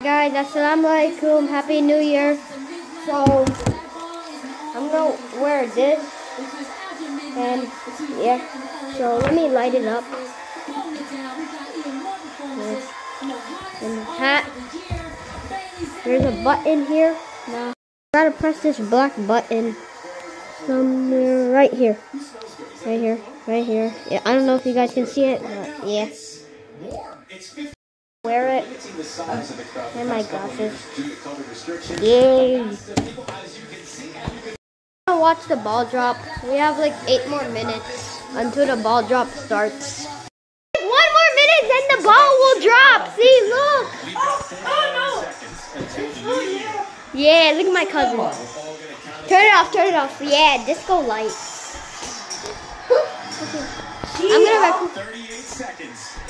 Guys, assalamu alaikum, happy new year. So, I'm gonna wear this, and yeah, so let me light it up. And hat. There's a button here. Now, gotta press this black button somewhere right here. Right here, right here. Yeah, I don't know if you guys can see it, but yeah. Wear it. And my glasses. Yay! Gonna watch the ball drop. We have like eight more minutes until the ball drop starts. One more minute, then the ball will drop. See, look. Oh, oh no! Oh, yeah, look at my cousin. Turn it off, turn it off. Yeah, disco light. I'm gonna record. 38 seconds.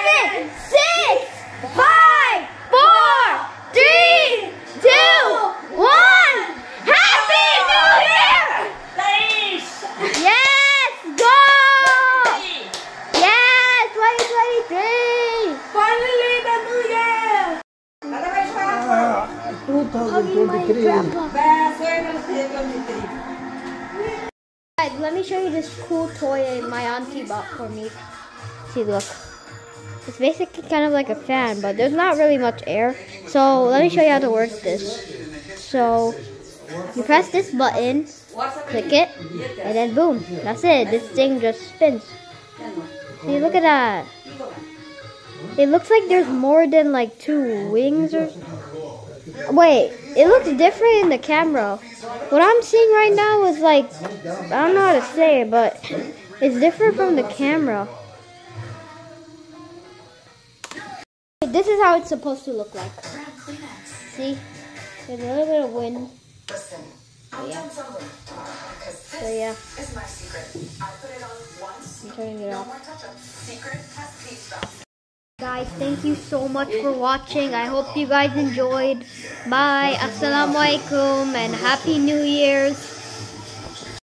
7, 6, 5, 4, 3, 2, 1. Happy New Year! Yes! Go! Yes! 2023! Finally, the new year! My 2023. grandpa. Best way to say 23. Guys, let me show you this cool toy my auntie bought for me. See, look. It's basically kind of like a fan, but there's not really much air. So let me show you how to work this. So you press this button, click it, and then boom, that's it. This thing just spins. See, look at that. It looks like there's more than like two wings or. Wait, it looks different in the camera. What I'm seeing right now is like, I don't know how to say it, but it's different from the camera. This is how it's supposed to look like. See? There's a little bit of wind. So yeah. So yeah. I put it on turning it off. Guys, thank you so much for watching. I hope you guys enjoyed. Bye. Assalamu alaikum and happy New Year's.